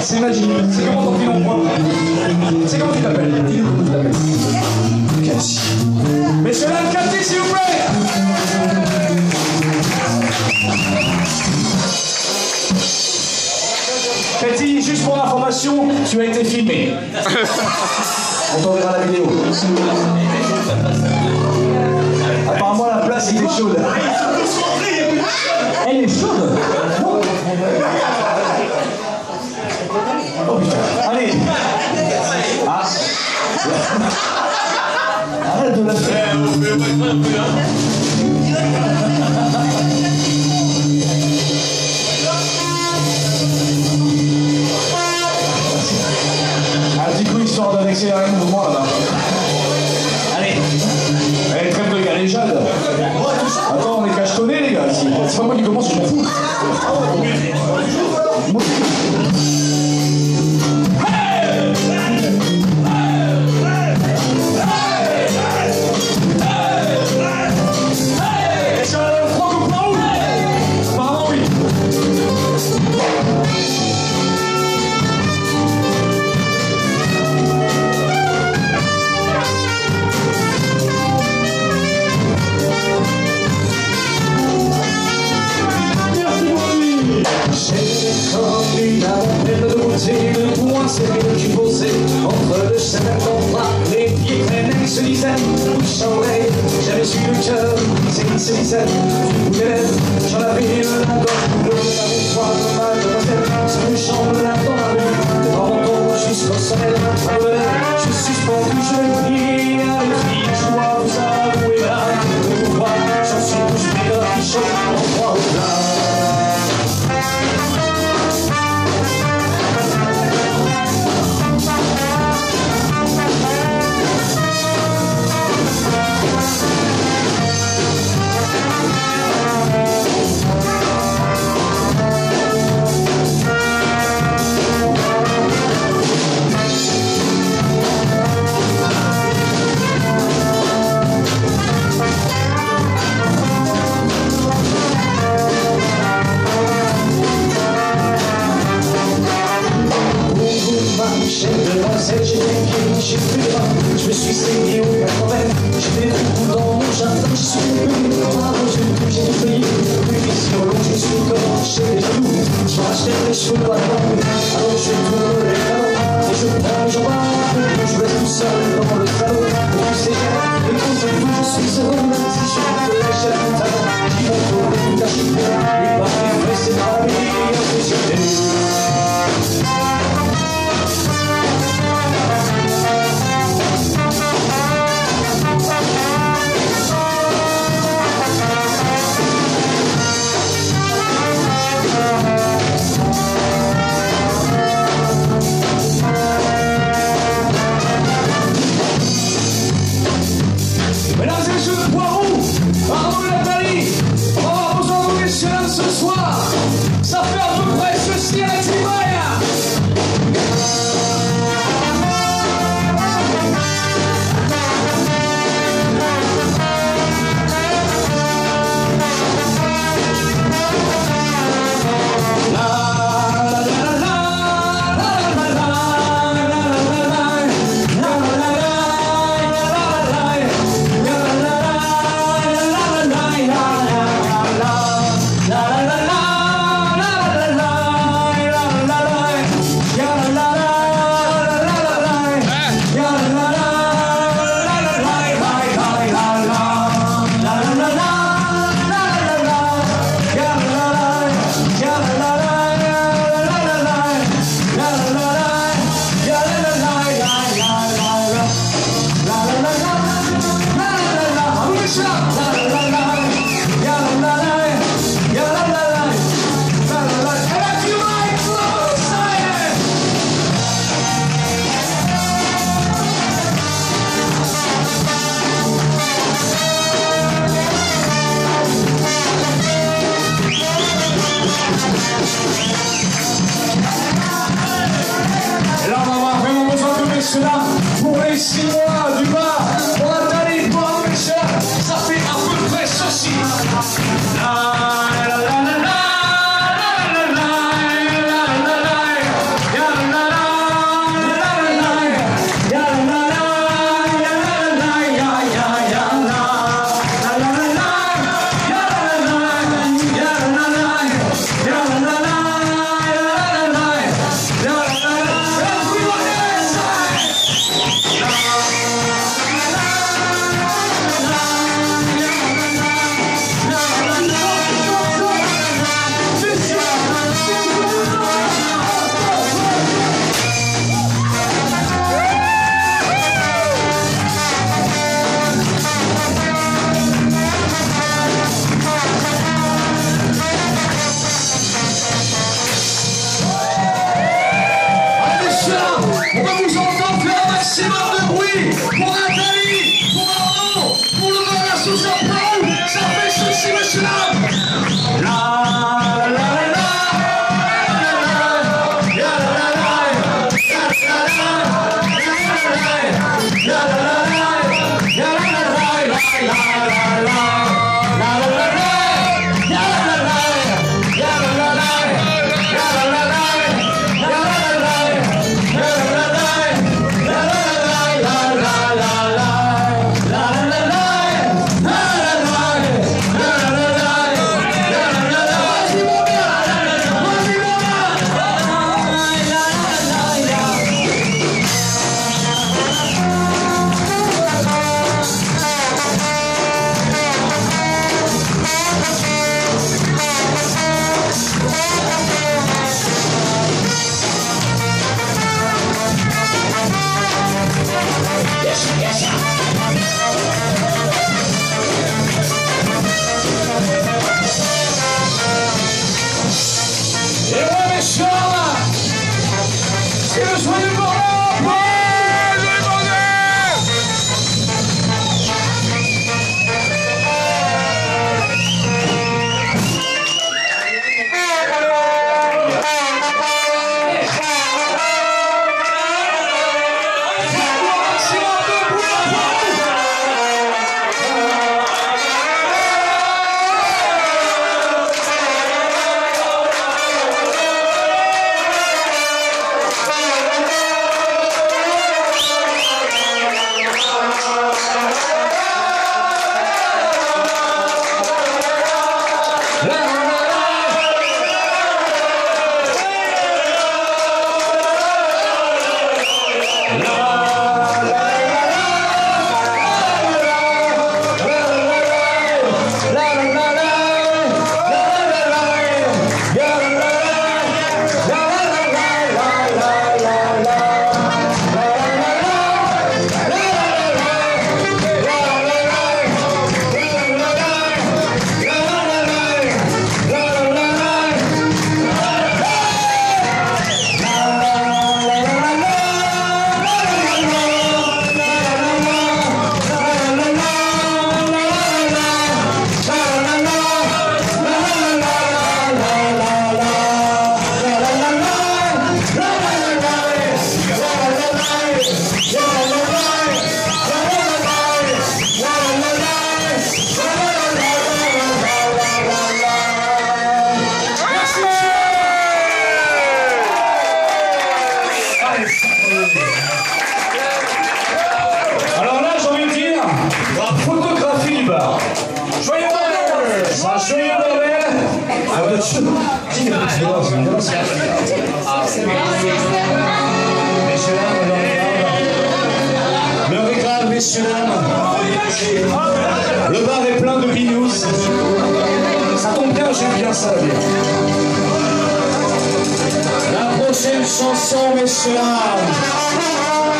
C'est magique. C'est comment ton en point C'est comment tu t'appelles Dis-nous. Messieurs, dames, Cathy, s'il vous plaît Cathy, juste pour information, tu as été filmé. On t'enverra la vidéo. Apparemment, la place était chaude. Elle est chaude. Oh putain. Allez. Ah. Arrête de la faire. Ah, du coup, histoire d'accélérer le mouvement là-bas. Allez. Allez, trêve de galéjade Attends, on est cachetonnés les gars. C'est pas moi qui commence, je m'en fous. Qui entre le chemin d'enfant, les pieds traînaient, se disaient, bouche oreille, j'avais su le cœur, c'est se disait, mes lèvres, j'en avais la gorge, le une chambre là dans la rue, devant jusqu'au soleil, J'ai plus Je me suis saigné au même. J'ai des trous dans mon jardin. Je suis venu la rose J'ai des feuilles, plus vite au long Je suis genoux Je acheter des cheveux à l'envers Alors je tourne Schlacht vor Eschimor. Le bar est plein de binous. Ça tombe bien, j'aime bien ça. La prochaine chanson, messieurs chanson